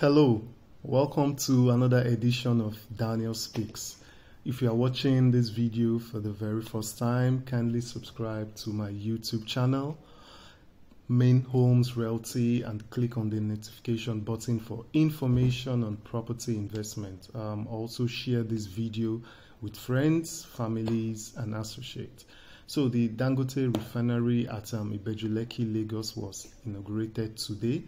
Hello, welcome to another edition of Daniel Speaks. If you are watching this video for the very first time, kindly subscribe to my YouTube channel, Mainehomes Realty, and click on the notification button for information on property investment. Um, also, share this video with friends, families, and associates. So, the Dangote refinery at um, Ibeju-Lekki, Lagos was inaugurated today.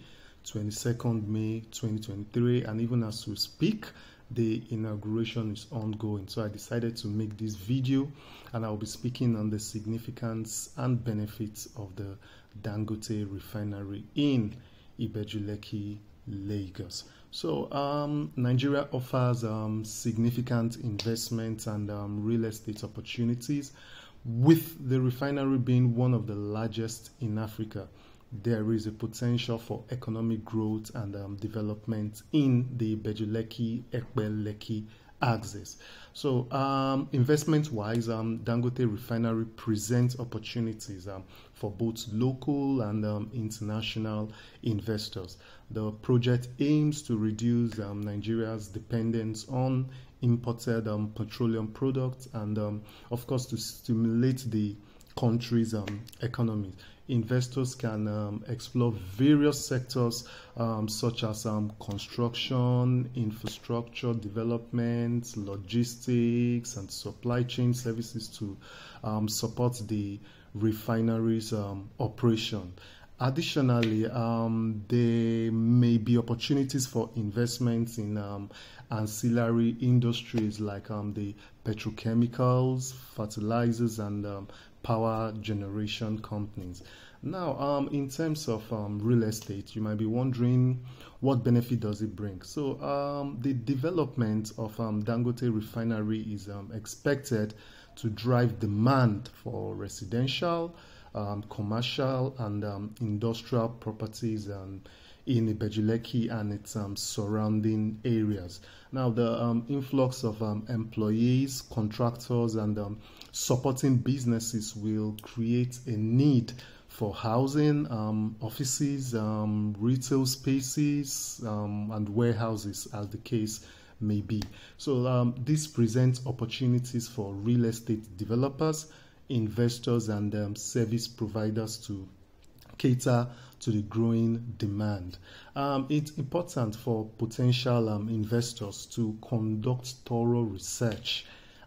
22nd May 2023, and even as we speak, the inauguration is ongoing. So I decided to make this video, and I'll be speaking on the significance and benefits of the Dangote refinery in Ibeju-Lekki, Lagos. So um, Nigeria offers um, significant investment and um, real estate opportunities, with the refinery being one of the largest in Africa there is a potential for economic growth and um, development in the Bejuleki Ekbeleki axis. So, um, investment wise, um, Dangote Refinery presents opportunities um, for both local and um, international investors. The project aims to reduce um, Nigeria's dependence on imported um, petroleum products and, of course, to stimulate the country's economy investors can um, explore various sectors um, such as um, construction, infrastructure development, logistics, and supply chain services to um, support the refinery's um, operation. Additionally, um, there may be opportunities for investments in um, ancillary industries like um, the petrochemicals, fertilizers, and um, power generation companies. Now, um, in terms of um, real estate, you might be wondering what benefit does it bring? So, um, the development of um, Dangote refinery is um, expected to drive demand for residential, um, commercial, and industrial properties in Ibeju-Lekki and its um, surrounding areas. Now, the um, influx of um, employees, contractors, and um, supporting businesses will create a need for housing, um, offices, um, retail spaces, and warehouses, as the case may be. So, this presents opportunities for real estate developers, investors, and service providers to cater to the growing demand. Um, it's important for potential um, investors to conduct thorough research,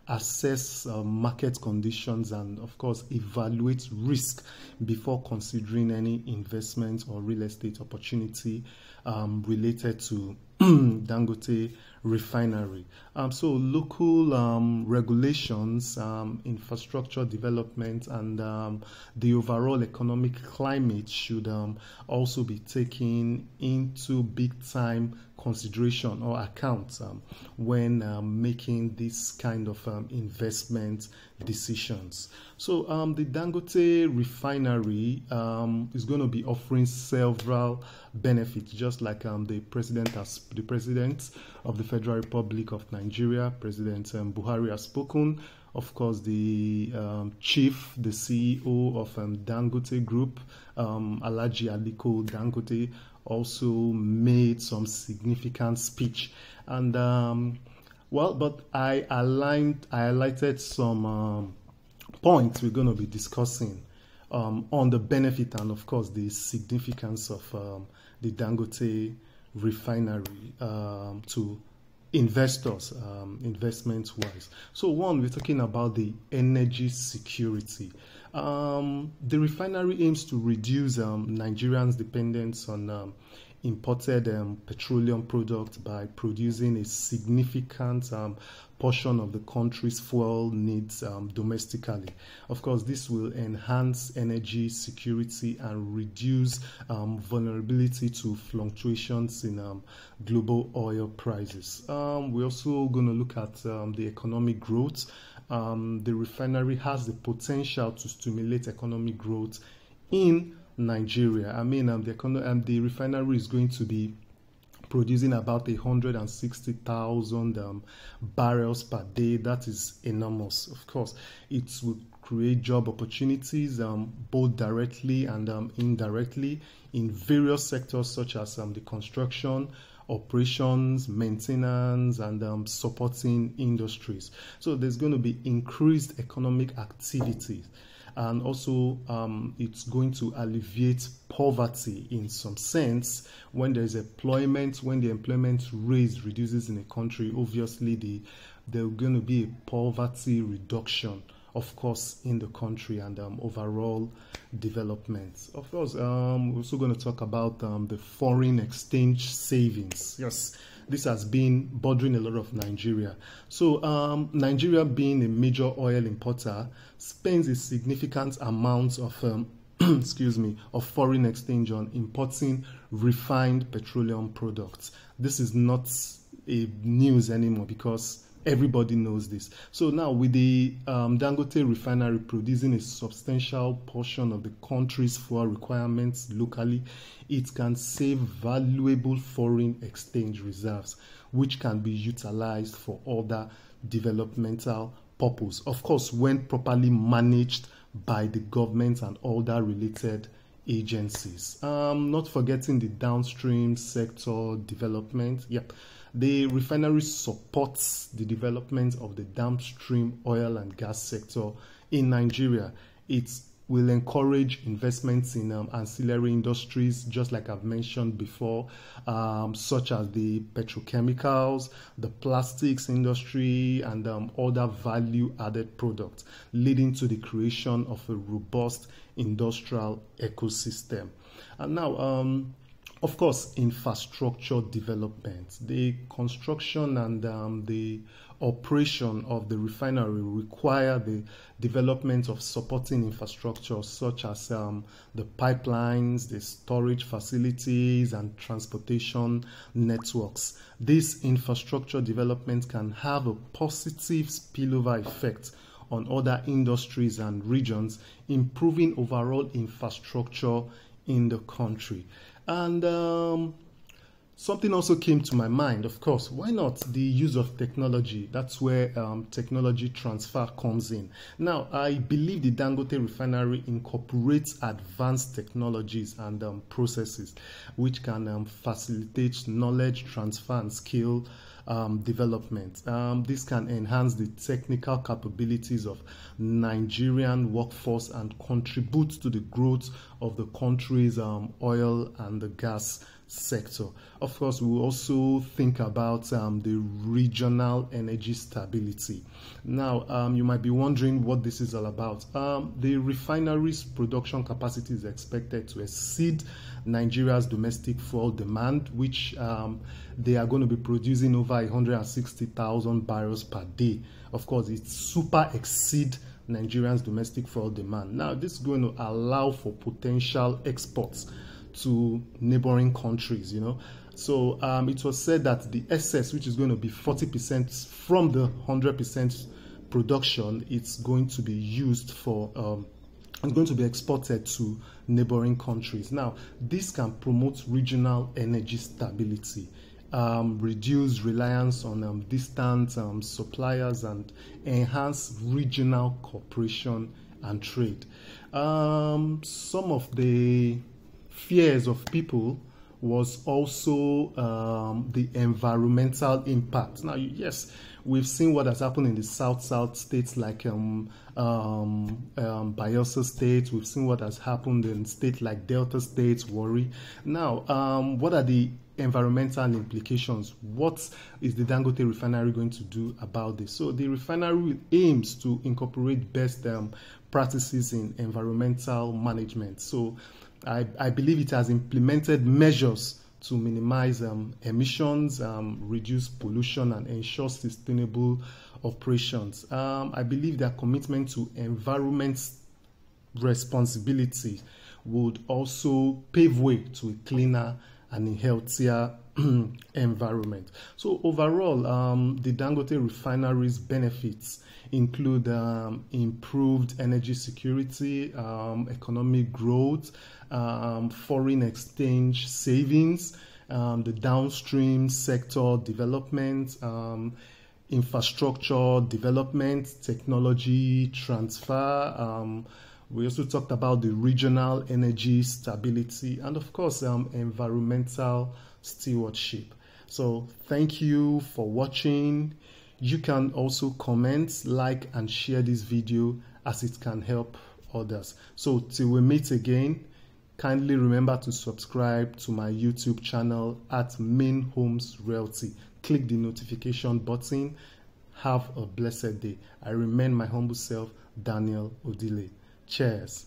assess uh, market conditions, and of course, evaluate risk before considering any investment or real estate opportunity um, related to Dangote refinery. Um, so local um, regulations, um, infrastructure development, and um, the overall economic climate should um, also be taken into big time consideration or account um, when making this kind of investment decisions. So um, the Dangote refinery um, is going to be offering several benefits, just like um, the president has, the president of the Federal Republic of Nigeria, President um, Buhari has spoken. Of course, the um, chief, the CEO of um, Dangote Group, Alhaji Aliko Dangote, also made some significant speech and well, but I aligned, I highlighted some points we're going to be discussing um, on the benefit and, of course, the significance of um, the Dangote refinery um, to investors, um, investment wise. So, one, we're talking about the energy security. Um, the refinery aims to reduce Nigerians' dependence on imported um, petroleum products by producing a significant um, portion of the country's fuel needs um, domestically. Of course, this will enhance energy security and reduce um, vulnerability to fluctuations in um, global oil prices. Um, we're also going to look at the economic growth. the refinery has the potential to stimulate economic growth in Nigeria. I mean, um, the, um, the refinery is going to be producing about 160,000 um, barrels per day. That is enormous. Of course, it will create job opportunities um, both directly and um, indirectly in various sectors such as um, the construction, operations, maintenance, and um, supporting industries. So there's going to be increased economic activity. And also, um, it's going to alleviate poverty in some sense. When there's employment, when the employment rate reduces in a country, obviously the there's going to be a poverty reduction of course, in the country and um, overall development. Of course, um, we're also going to talk about um, the foreign exchange savings. Yes, this has been bothering a lot of Nigeria. So, um, Nigeria, being a major oil importer, spends a significant amount of um, excuse me, of foreign exchange on importing refined petroleum products. This is not a news anymore because Everybody knows this. So now, with the um, Dangote refinery producing a substantial portion of the country's fuel requirements locally, it can save valuable foreign exchange reserves, which can be utilized for other developmental purposes. Of course, when properly managed by the government and other related agencies. Um, not forgetting the downstream sector development. Yep. The refinery supports the development of the downstream oil and gas sector in Nigeria. It will encourage investments in um, ancillary industries, just like I've mentioned before, um, such as the petrochemicals, the plastics industry, and um, other value added products, leading to the creation of a robust industrial ecosystem. And now, um, of course, infrastructure development, the construction and um, the operation of the refinery require the development of supporting infrastructure such as um, the pipelines, the storage facilities, and transportation networks. This infrastructure development can have a positive spillover effect on other industries and regions, improving overall infrastructure in the country. And um, something also came to my mind, of course, why not the use of technology? That's where um, technology transfer comes in. Now, I believe the Dangote refinery incorporates advanced technologies and um, processes which can um, facilitate knowledge transfer and skill um, development. Um, this can enhance the technical capabilities of Nigerian workforce and contribute to the growth of the country's um, oil and the gas sector. Of course, we also think about um, the regional energy stability. Now, um, you might be wondering what this is all about. Um, the refinery's production capacity is expected to exceed Nigeria's domestic fuel demand, which um, they are going to be producing over 160,000 barrels per day. Of course, it super exceed Nigerians' domestic fuel demand. Now, this is going to allow for potential exports to neighboring countries, you know. So um, it was said that the excess, which is going to be 40% from the 100% production, it's going to be used for, um, it's going to be exported to neighboring countries. Now, this can promote regional energy stability. Um, reduce reliance on um, distant um, suppliers and enhance regional cooperation and trade. Um, some of the fears of people was also um, the environmental impact. Now, yes, we've seen what has happened in the South South states like um, um, um, Bayelsa. We've seen what has happened in states like Delta States, Warri. Now, um, what are the environmental implications? What is the Dangote refinery going to do about this? So, the refinery aims to incorporate best um, practices in environmental management. So, I, I believe it has implemented measures to minimize um, emissions, um, reduce pollution, and ensure sustainable operations. Um, I believe their commitment to environment responsibility would also pave way to a cleaner and a healthier environment. So overall, um, the Dangote refinery's benefits include um, improved energy security, um, economic growth, um, foreign exchange savings, um, the downstream sector development, um, infrastructure development, technology transfer. We also talked about the regional energy stability and, of course, um, environmental stewardship. So, thank you for watching. You can also comment, like, and share this video as it can help others. So, till we meet again, kindly remember to subscribe to my YouTube channel at Main Homes Realty. Click the notification button. Have a blessed day. I remain my humble self, Daniel Odile. Cheers.